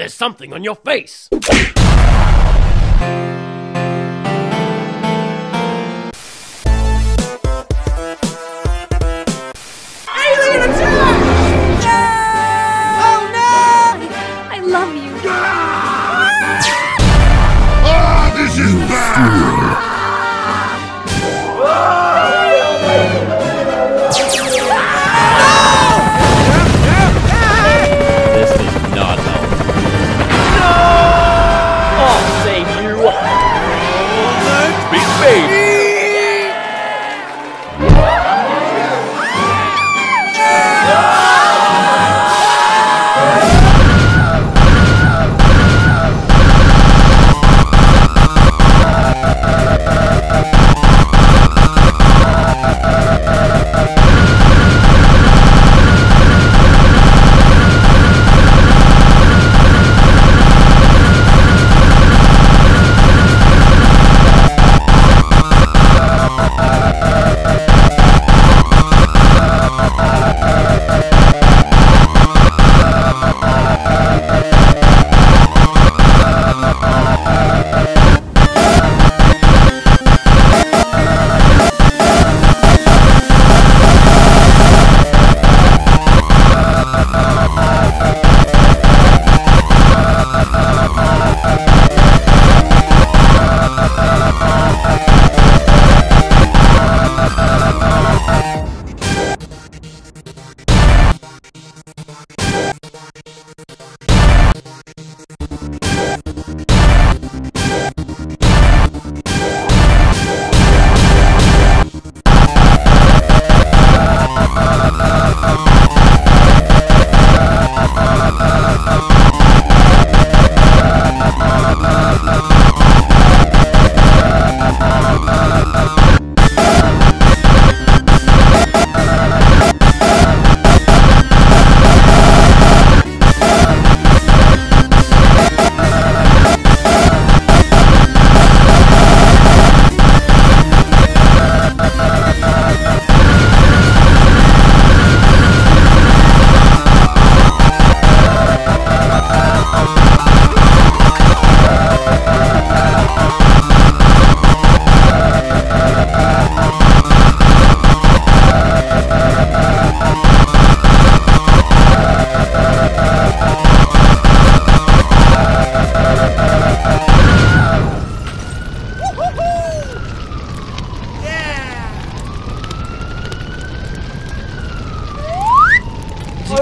There's something on your face.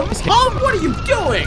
platforms? Mom, what are you doing?